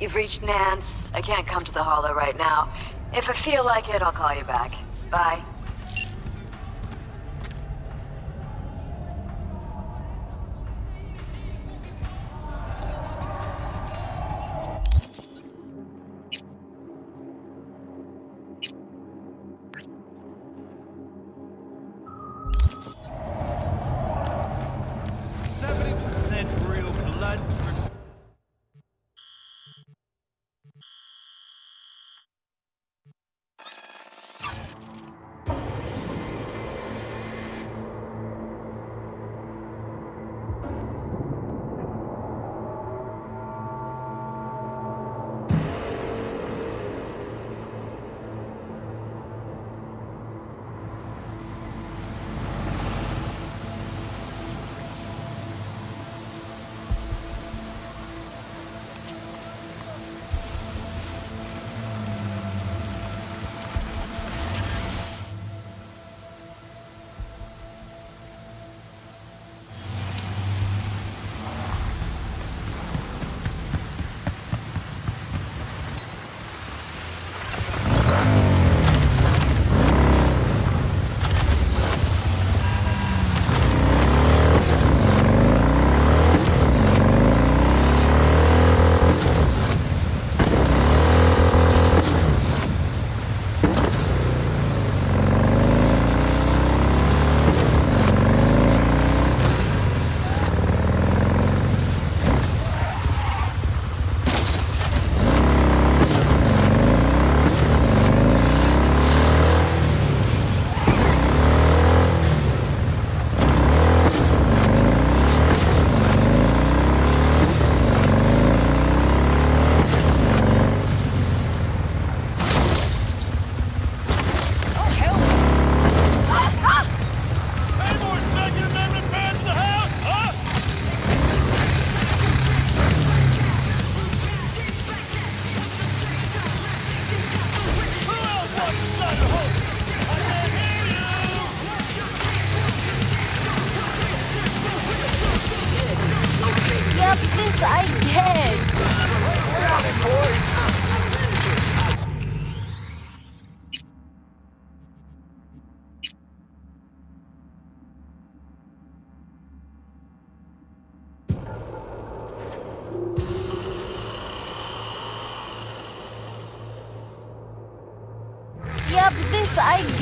You've reached Nance. I can't come to the holo right now. If I feel like it, I'll call you back. Bye.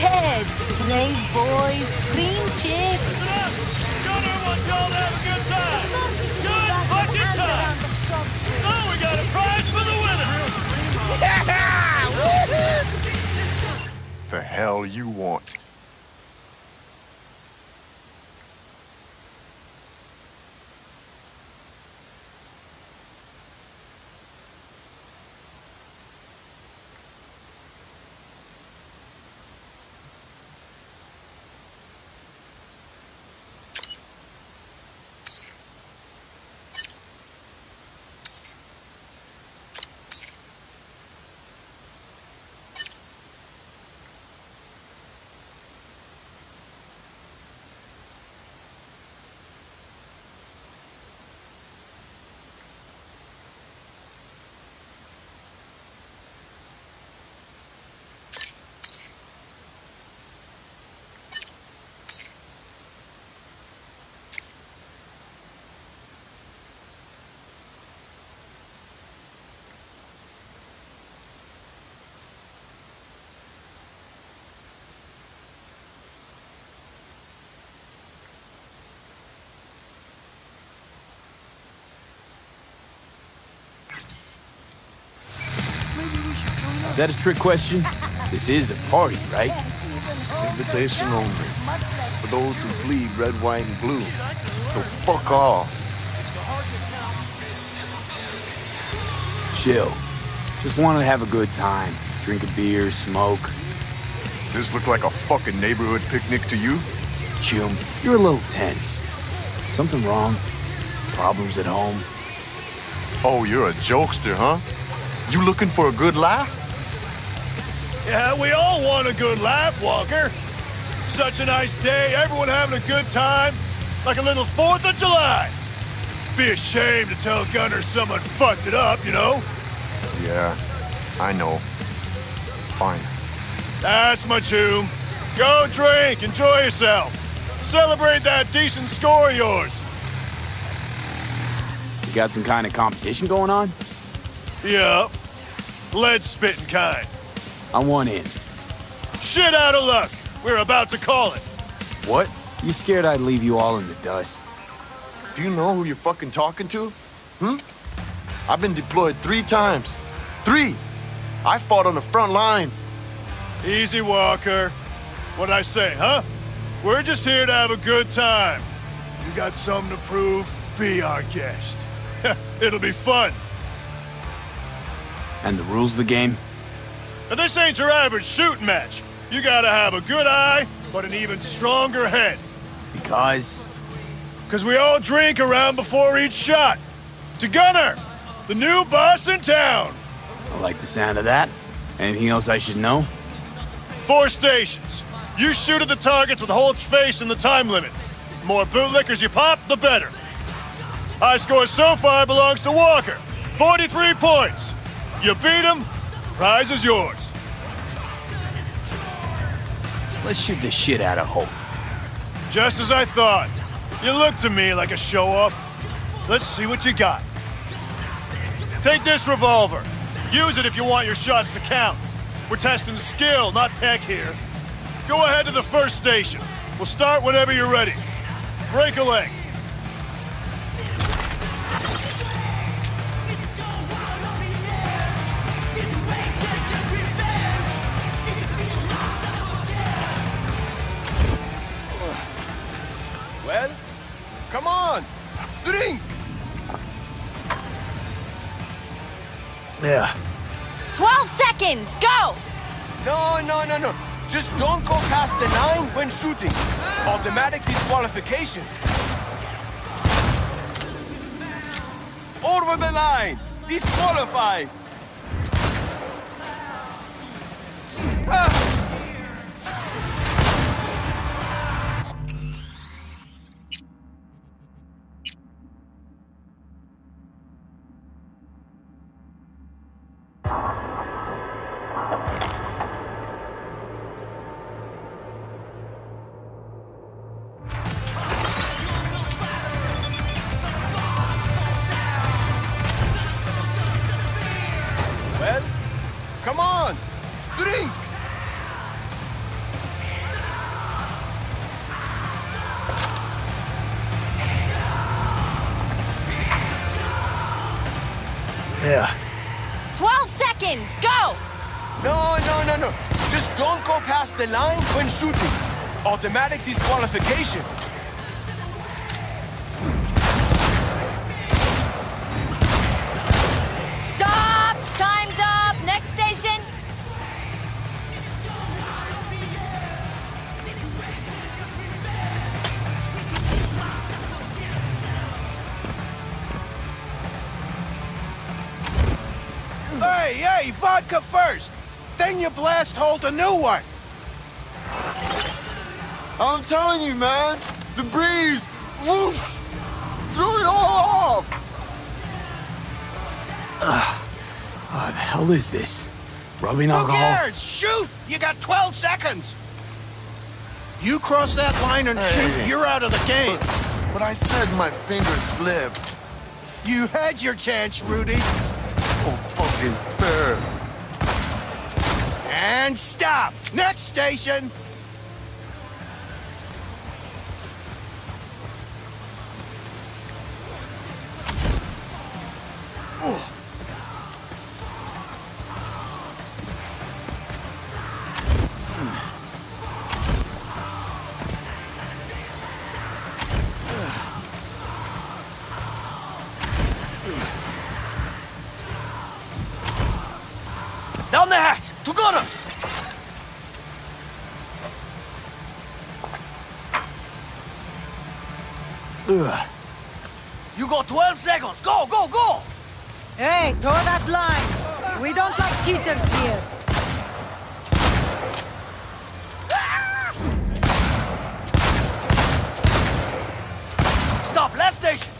Get. Boys, cream chips. Y'all have a good time! Good fucking time! Oh, we got a prize for the winner! The hell you want? That a trick question? This is a party, right? Invitation only. For those who bleed red, white, and blue. So fuck off. Chill. Just wanted to have a good time. Drink a beer, smoke. This look like a fucking neighborhood picnic to you? Chum, you're a little tense. Something wrong? Problems at home? Oh, you're a jokester, huh? You looking for a good laugh? Yeah, we all want a good laugh, Walker. Such a nice day, everyone having a good time. Like a little 4th of July. Be ashamed to tell Gunner someone fucked it up, you know? Yeah, I know. Fine. That's my tune. Go drink, enjoy yourself. Celebrate that decent score of yours. You got some kind of competition going on? Yup. Lead spitting kind. I want in. Shit out of luck. We're about to call it. What? You scared I'd leave you all in the dust? Do you know who you're fucking talking to? Hmm? I've been deployed three times. Three! I fought on the front lines. Easy, Walker. What'd I say, huh? We're just here to have a good time. You got something to prove? Be our guest. It'll be fun. And the rules of the game? Now, this ain't your average shooting match. You gotta have a good eye, but an even stronger head. Because... Because we all drink around before each shot. To Gunner, the new boss in town. I like the sound of that. Anything else I should know? Four stations. You shoot at the targets with Holt's face in the time limit. The more bootlickers you pop, the better. High score so far belongs to Walker. 43 points. You beat him, prize is yours. Let's shoot the shit out of Holt. Just as I thought. You look to me like a show-off. Let's see what you got. Take this revolver. Use it if you want your shots to count. We're testing skill, not tech here. Go ahead to the first station. We'll start whenever you're ready. Break a leg. Yeah. 12 seconds, go! No, no, no, no. Just don't go past the line when shooting. Automatic disqualification. Over the line. Disqualified. Yeah. 12 seconds, go! No, no, no, no. Just don't go past the line when shooting. Automatic disqualification. Hey, hey, vodka first! Then you blast Holt a new one! I'm telling you, man! The breeze! Whoosh! Threw it all off! What the hell is this? Rubbing alcohol? Who alcohol? cares? Shoot! You got 12 seconds! You cross that line and Hey. shoot, you're out of the game. But I said my finger slipped. You had your chance, Rudy. Fucking. And stop! Next station! Down hatch. To Ugh. You got 12 seconds. Go, go, go. Hey, toe that line. We don't like cheaters here. Stop. Last station.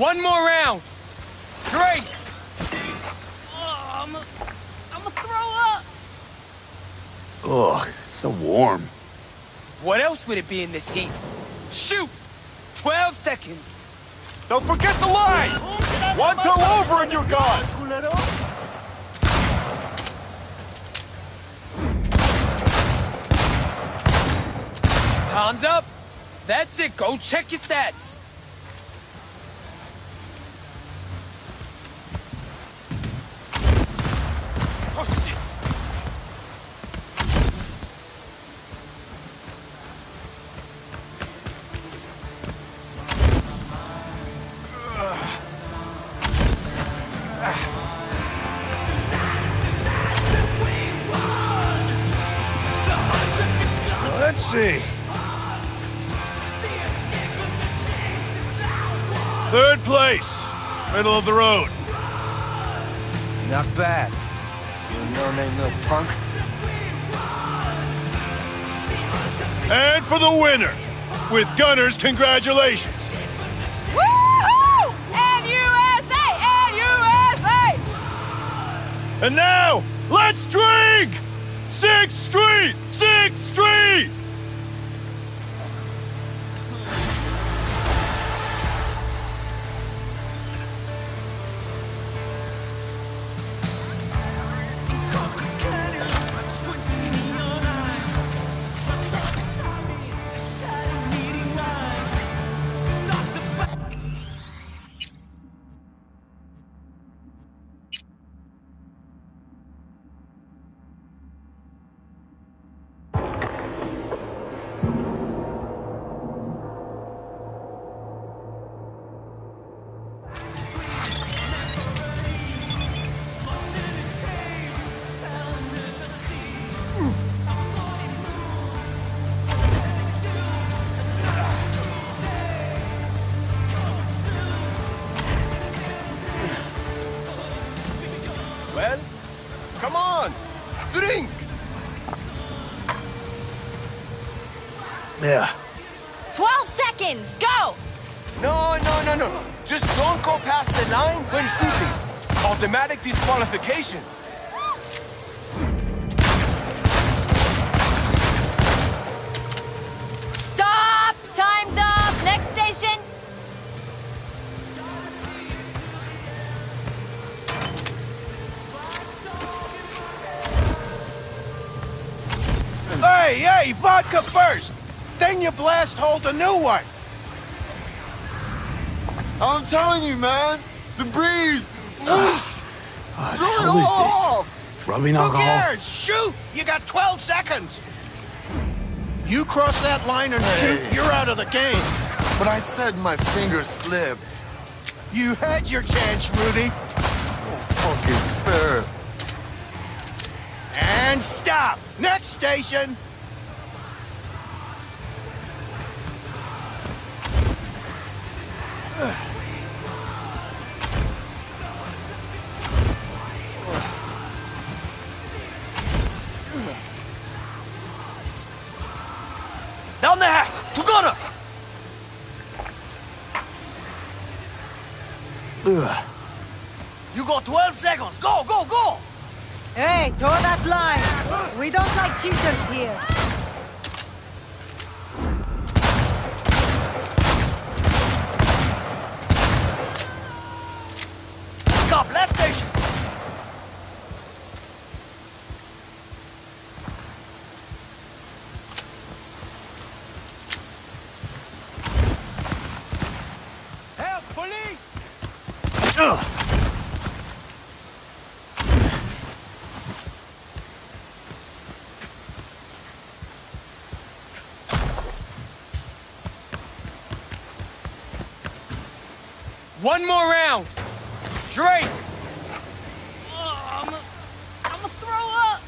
One more round. Drink. Oh, I'm, a, I'm gonna throw up. Ugh, so warm. What else would it be in this heat? Shoot! 12 seconds. Don't forget the line! One toe over and you're gone! Time's up. That's it. Go check your stats. See. Third place. Middle of the road. Not bad. You no-name little punk. And for the winner, with Gunners, congratulations. Woohoo! And USA! And USA! And now, let's drink! Sixth Street! Sixth Street! Yeah. 12 seconds, go! No, no, no, no. Just don't go past the line when shooting. Automatic disqualification. Then you blast Holt a new one! I'm telling you, man. The breeze. Whoosh. What the Throw it is off. Rubbing Who alcohol? cares? Shoot! You got 12 seconds! You cross that line and shoot, you're out of the game. But I said my finger slipped. You had your chance, Rudy. Oh, fucking fair. And stop! Next station! Down the hatch. Ugh. You got 12 seconds. Go, go, go. Hey, toe that line. We don't like cheaters here. Stop. Last station. Help, police! One more round. Drake. Oh, I'm gonna I'm gonna throw up.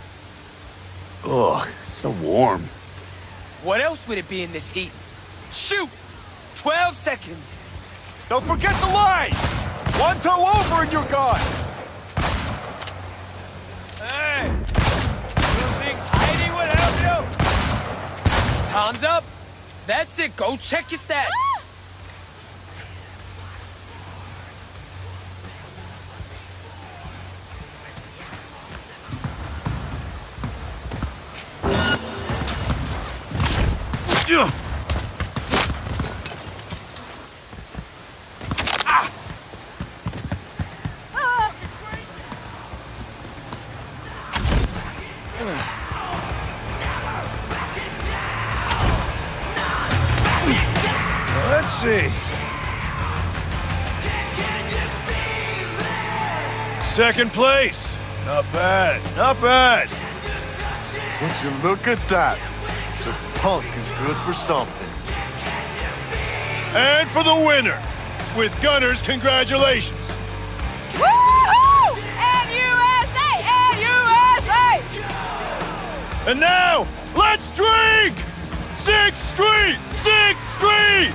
Ugh, so warm. What else would it be in this heat? Shoot! 12 seconds. Don't forget the line! One toe over and you're gone! Hey! You think hiding would help you? Time's up. That's it. Go check your stats. Let's see. Second place. Not bad. Not bad. Would you look at that? The punk is good for something. And for the winner, with Gunners, congratulations. Woohoo! N-U-S-A! N-U-S-A! And now, let's drink! Sixth Street! Sixth Street!